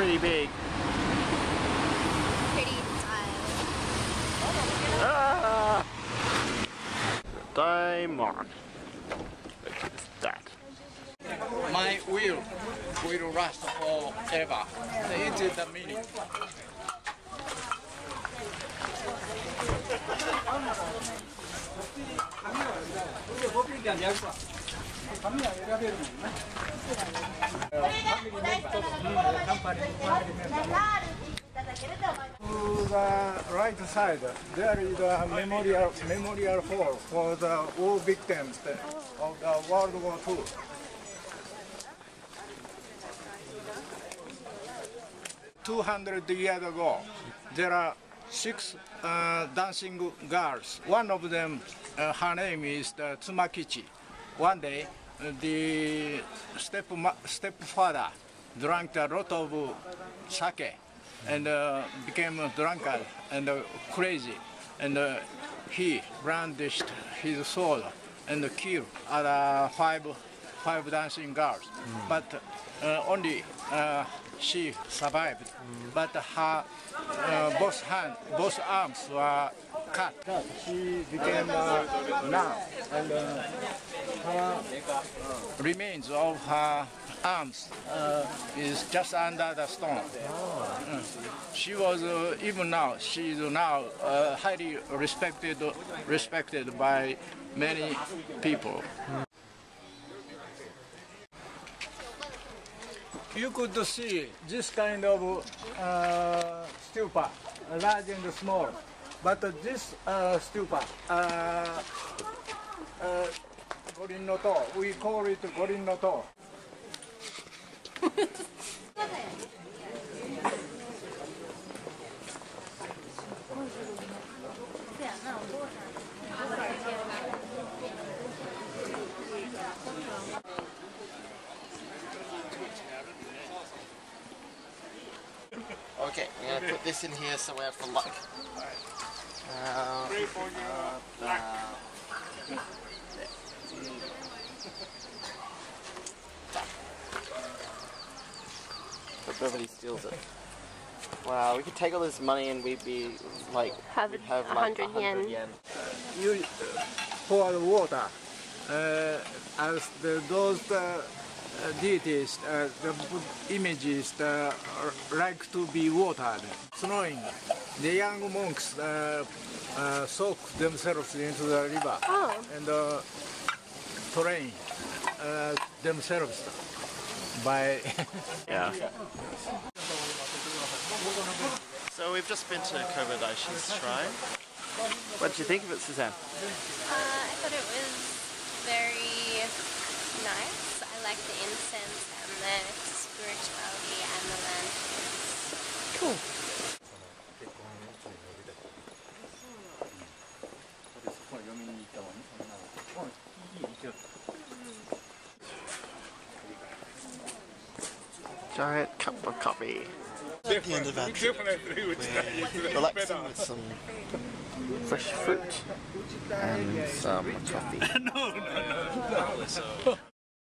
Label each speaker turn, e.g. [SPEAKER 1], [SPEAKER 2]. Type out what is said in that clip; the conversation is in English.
[SPEAKER 1] pretty big.
[SPEAKER 2] Pretty style.
[SPEAKER 1] Ah! Daimon. Which is that?
[SPEAKER 3] My will will last forever. It is the meaning.
[SPEAKER 4] To the right side, there is a memorial memorial hall for the war victims of the World War II. Two hundred years ago, there are six uh, dancing girls. One of them, uh, her name is uh, Tsumakichi. One day, uh, the step stepfather drank a lot of sake and uh, became a drunkard and uh, crazy. And uh, he brandished his sword and killed other five, five dancing girls. But uh, only uh, she survived. But her uh, both hand, both arms were cut. She became a nun, and uh, her remains of her arms uh, is just under the stone. Mm. She was uh, even now. She is now uh, highly respected, respected by many people. You could see this kind of uh, stupa, large and small. But uh, this uh, stupa, uh, uh, we call it Gorin no
[SPEAKER 1] Okay, I'm going to put this in here so we have for luck. Uh, uh, nobody steals it. Wow, we could take all this money and we'd be like,
[SPEAKER 2] have,
[SPEAKER 1] we'd have 100 like
[SPEAKER 2] 100 yen.
[SPEAKER 1] yen.
[SPEAKER 4] You pour water uh, as the, those uh, deities, uh, the Bud- images uh, like to be watered, snowing. The young monks uh, uh, soak themselves into the river
[SPEAKER 2] Oh.
[SPEAKER 4] and uh, train uh, themselves by
[SPEAKER 1] Yeah. So we've just been to Kobodaishi's shrine. What did you think of it, Suzanne?
[SPEAKER 2] Uh, I thought it was very nice. I like the incense and the spirituality and the lanterns.
[SPEAKER 1] Cool. Giant cup of coffee. At the end of our trip, we're relaxing with some fresh fruit and some coffee.